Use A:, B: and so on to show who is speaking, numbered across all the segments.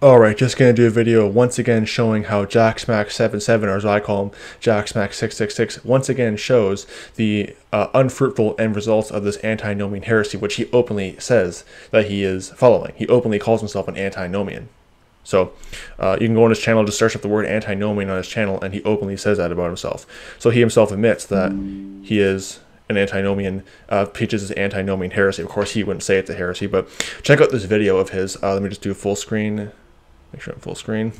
A: Alright, just gonna do a video once again showing how JackSmack77, or as I call him, JackSmack666, once again shows the uh, unfruitful end results of this antinomian heresy, which he openly says that he is following. He openly calls himself an antinomian. So uh, you can go on his channel, just search up the word antinomian on his channel, and he openly says that about himself. So he himself admits that he is an antinomian, uh, teaches his antinomian heresy. Of course, he wouldn't say it's a heresy, but check out this video of his. Uh, let me just do full screen. Make sure I'm full screen.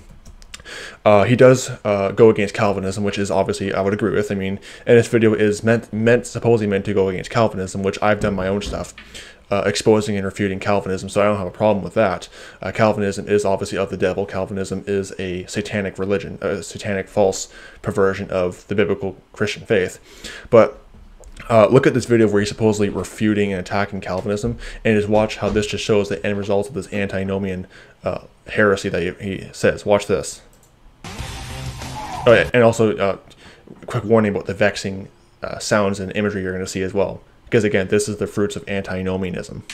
A: Uh, he does uh, go against Calvinism, which is obviously I would agree with. I mean, and this video is meant meant supposedly meant to go against Calvinism, which I've done my own stuff, uh, exposing and refuting Calvinism. So I don't have a problem with that. Uh, Calvinism is obviously of the devil. Calvinism is a satanic religion, a satanic false perversion of the biblical Christian faith. But uh, look at this video where he's supposedly refuting and attacking Calvinism, and just watch how this just shows the end result of this antinomian uh, heresy that he, he, says. Watch this. Oh, yeah, and also, uh, quick warning about the vexing uh, sounds and imagery you're going to see as well. Because again, this is the fruits of antinomianism.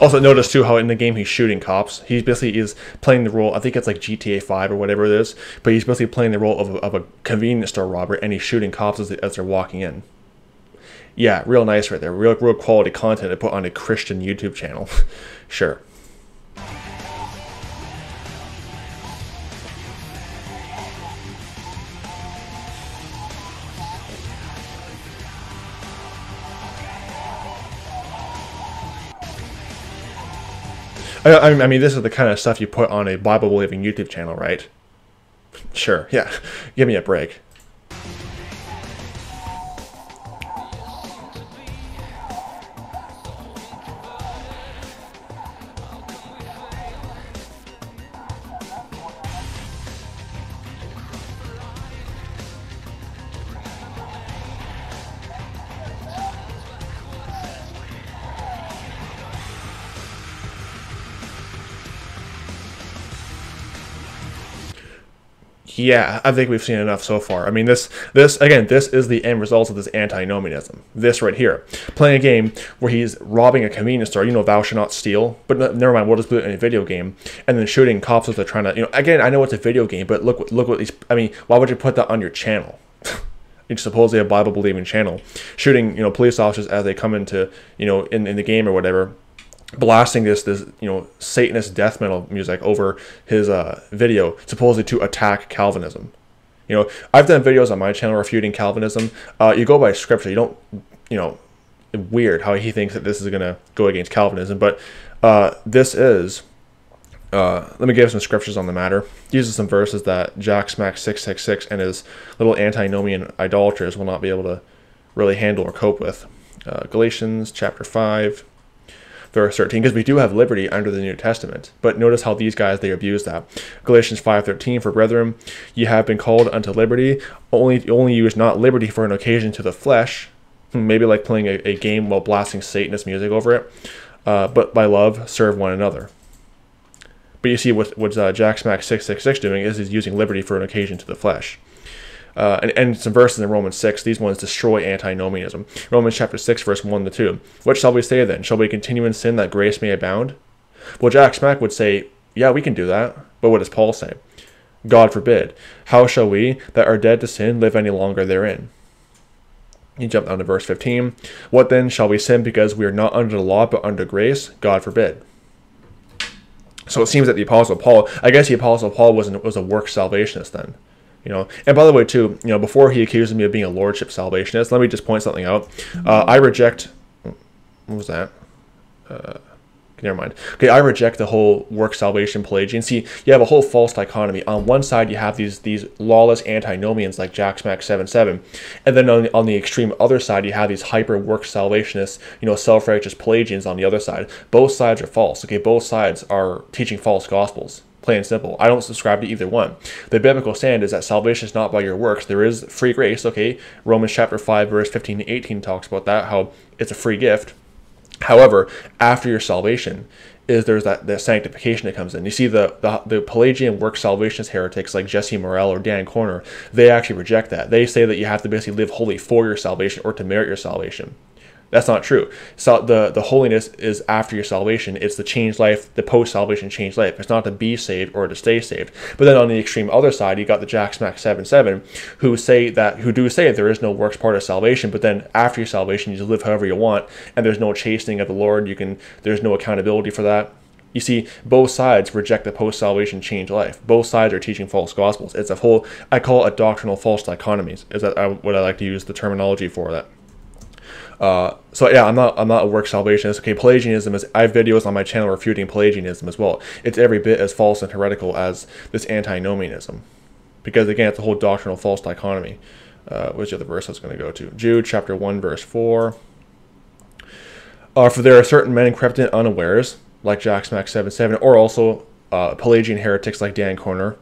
A: Also, notice too how in the game he's shooting cops. He basically is playing the role. I think it's like GTA Five or whatever it is, but he's basically playing the role of a, of a convenience store robber, and he's shooting cops as, as they're walking in. Yeah, real nice right there. Real, real quality content to put on a Christian YouTube channel. sure. I, I mean, this is the kind of stuff you put on a Bible believing YouTube channel, right? Sure, yeah. Give me a break. Yeah, I think we've seen enough so far. I mean, this, this again, this is the end result of this antinomianism. This right here, playing a game where he's robbing a convenience store. You know, thou shalt not steal. But no, never mind, we'll just put it in a video game, and then shooting cops as they're trying to. You know, again, I know it's a video game, but look, look what these. I mean, why would you put that on your channel? it's supposedly a Bible believing channel, shooting you know police officers as they come into you know in, in the game or whatever blasting this this you know satanist death metal music over his uh, video supposedly to attack calvinism you know i've done videos on my channel refuting calvinism uh, you go by scripture you don't you know weird how he thinks that this is going to go against calvinism but uh, this is uh, let me give some scriptures on the matter. He uses some verses that Jack Smack 666 and his little antinomian idolaters will not be able to really handle or cope with. Uh, Galatians chapter 5, verse 13 because we do have liberty under the new testament. But notice how these guys they abuse that. Galatians 5.13 for brethren ye have been called unto liberty. Only only use not liberty for an occasion to the flesh. Hmm, maybe like playing a, a game while blasting satanist music over it. Uh, but by love serve one another. But you see what what uh, jack smack 666 doing is he's using liberty for an occasion to the flesh uh, and, and some verses in Romans 6, these ones destroy antinomianism. Romans chapter 6, verse 1 to 2. What shall we say then? Shall we continue in sin that grace may abound? Well, Jack Smack would say, yeah, we can do that. But what does Paul say? God forbid. How shall we, that are dead to sin, live any longer therein? You jump down to verse 15. What then shall we sin because we are not under the law but under grace? God forbid. So it seems that the Apostle Paul, I guess the Apostle Paul was, an, was a work salvationist then. You know, and by the way, too, you know, before he accuses me of being a lordship salvationist, let me just point something out. Uh, I reject. What was that? Uh, never mind. Okay, I reject the whole work salvation Pelagian. See, you have a whole false dichotomy. On one side, you have these these lawless antinomians like Jack Smack Seven Seven, and then on the, on the extreme other side, you have these hyper work salvationists, you know, self righteous Pelagians on the other side. Both sides are false. Okay, both sides are teaching false gospels. Plain and simple. I don't subscribe to either one. The biblical stand is that salvation is not by your works. There is free grace, okay? Romans chapter 5, verse 15 to 18 talks about that, how it's a free gift. However, after your salvation, is there's that, that sanctification that comes in. You see, the, the, the Pelagian work salvationist heretics like Jesse Morrell or Dan Corner, they actually reject that. They say that you have to basically live holy for your salvation or to merit your salvation. That's not true. So the the holiness is after your salvation. It's the changed life, the post salvation changed life. It's not to be saved or to stay saved. But then on the extreme other side, you got the Jack Smack seven seven, who say that who do say there is no works part of salvation. But then after your salvation, you just live however you want, and there's no chastening of the Lord. You can there's no accountability for that. You see, both sides reject the post salvation change life. Both sides are teaching false gospels. It's a whole, I call it a doctrinal false dichotomies, is that I, what I like to use the terminology for that. Uh, so yeah, I'm not I'm not a work salvationist. Okay, Pelagianism is I have videos on my channel refuting Pelagianism as well. It's every bit as false and heretical as this antinomianism, because again, it's a whole doctrinal false dichotomy. Uh, which other verse I was going to go to? Jude chapter one verse four. Uh, for there are certain men crept in unawares, like Jack Smack seven seven, or also uh, Pelagian heretics like Dan Corner.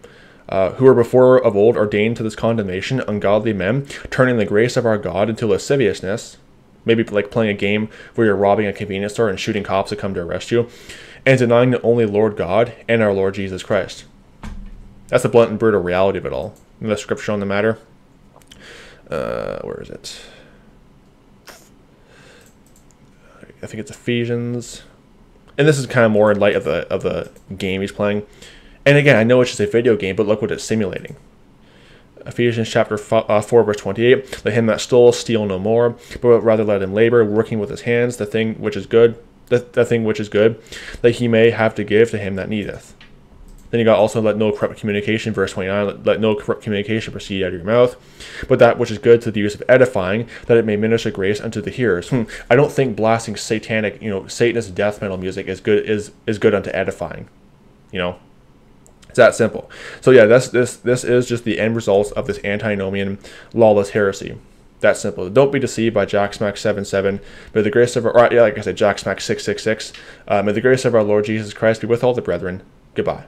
A: Uh, who were before of old ordained to this condemnation, ungodly men, turning the grace of our God into lasciviousness, maybe like playing a game where you're robbing a convenience store and shooting cops that come to arrest you, and denying the only Lord God and our Lord Jesus Christ. That's the blunt and brutal reality of it all. The scripture on the matter. Uh, where is it? I think it's Ephesians. And this is kind of more in light of the of the game he's playing. And again, I know it's just a video game, but look what it's simulating. Ephesians chapter 4, uh, 4, verse 28. Let him that stole steal no more, but rather let him labor, working with his hands, the thing which is good, the, the thing which is good, that he may have to give to him that needeth. Then you got also let no corrupt communication, verse 29, let, let, no corrupt communication proceed out of your mouth, but that which is good to the use of edifying, that it may minister grace unto the hearers. Hmm. I don't think blasting satanic, you know, Satanist death metal music is good is is good unto edifying. You know, it's that simple. So yeah, this this this is just the end results of this antinomian lawless heresy. That simple. Don't be deceived by Jack Smack 77. May the grace of our, yeah, like I said, Jack Smack 666. Uh, may the grace of our Lord Jesus Christ be with all the brethren. Goodbye.